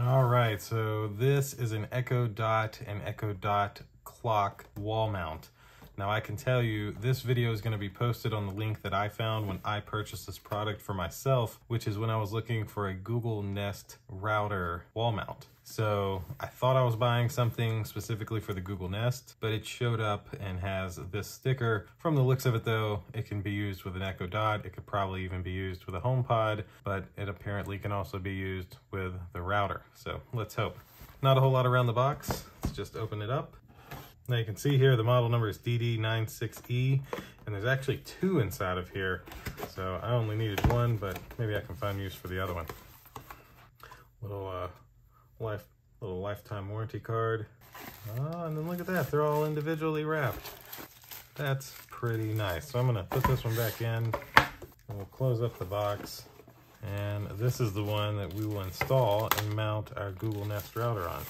All right, so this is an Echo Dot and Echo Dot clock wall mount. Now I can tell you this video is going to be posted on the link that I found when I purchased this product for myself, which is when I was looking for a Google Nest router wall mount. So I thought I was buying something specifically for the Google Nest, but it showed up and has this sticker. From the looks of it though, it can be used with an Echo Dot. It could probably even be used with a HomePod, but it apparently can also be used with the router. So let's hope. Not a whole lot around the box. Let's just open it up. Now you can see here the model number is DD96E and there's actually two inside of here. So I only needed one, but maybe I can find use for the other one. Little uh, life, little lifetime warranty card. Oh, and then look at that, they're all individually wrapped. That's pretty nice. So I'm gonna put this one back in and we'll close up the box. And this is the one that we will install and mount our Google Nest router on.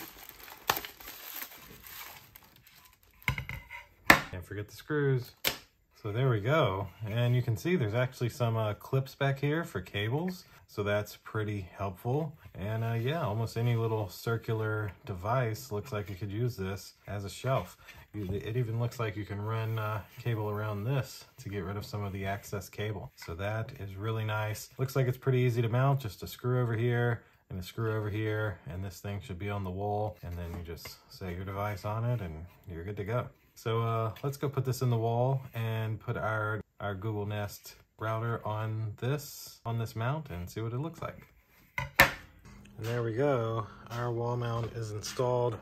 Can't forget the screws. So there we go. And you can see there's actually some uh, clips back here for cables. So that's pretty helpful. And uh, yeah, almost any little circular device looks like you could use this as a shelf. It even looks like you can run uh, cable around this to get rid of some of the excess cable. So that is really nice. Looks like it's pretty easy to mount, just a screw over here and a screw over here. And this thing should be on the wall. And then you just set your device on it and you're good to go. So uh, let's go put this in the wall and put our, our Google Nest router on this, on this mount and see what it looks like. And there we go. Our wall mount is installed.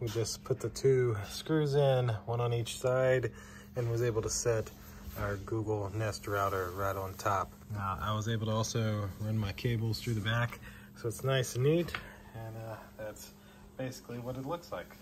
We just put the two screws in, one on each side, and was able to set our Google Nest router right on top. Now, I was able to also run my cables through the back, so it's nice and neat, and uh, that's basically what it looks like.